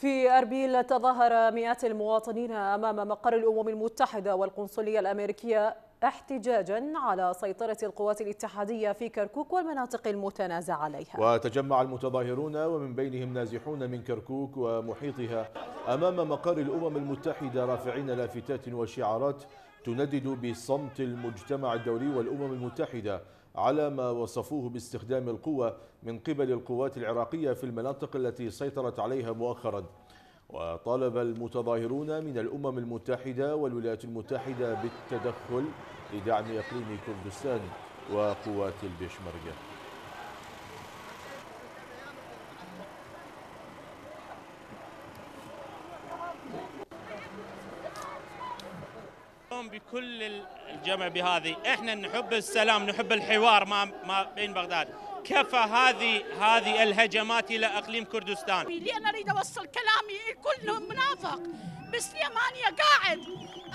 في أربيل تظاهر مئات المواطنين أمام مقر الأمم المتحدة والقنصلية الأمريكية احتجاجا على سيطرة القوات الاتحادية في كركوك والمناطق المتنازع عليها. وتجمع المتظاهرون ومن بينهم نازحون من كركوك ومحيطها أمام مقر الأمم المتحدة رافعين لافتات وشعارات تندد بصمت المجتمع الدولي والأمم المتحدة على ما وصفوه باستخدام القوة من قبل القوات العراقية في المناطق التي سيطرت عليها مؤخرا. وطالب المتظاهرون من الأمم المتحدة والولايات المتحدة بالتدخل لدعم إقليم كردستان وقوات البيشمركة بكل الجمع بهذه. إحنا نحب السلام نحب الحوار ما ما بين بغداد. كفى هذه هذه الهجمات إلى إقليم كردستان. لي أنا أريد أوصل كلامي الكل منافق. بسليمانيه قاعد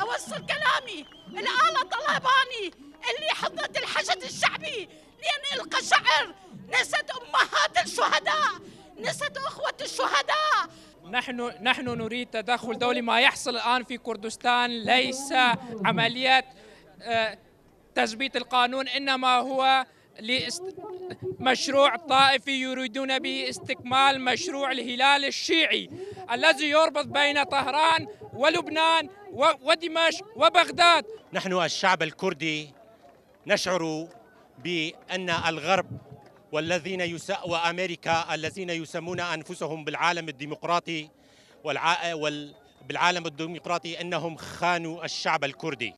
أوصل كلامي. الآلة طلباني اللي حضرت الحشد الشعبي لين إلقى شعر. نسد أمهات الشهداء نسد أخوة الشهداء. نحن نحن نريد تدخل دولي. ما يحصل الآن في كردستان ليس عمليه تثبيت القانون إنما هو مشروع طائفي يريدون به استكمال مشروع الهلال الشيعي الذي يربط بين طهران ولبنان ودمشق وبغداد. نحن الشعب الكردي نشعر بأن الغرب والذين يس... وأمريكا الذين يسمون أنفسهم بالعالم الديمقراطي والع... وال... بالعالم الديمقراطي أنهم خانوا الشعب الكردي.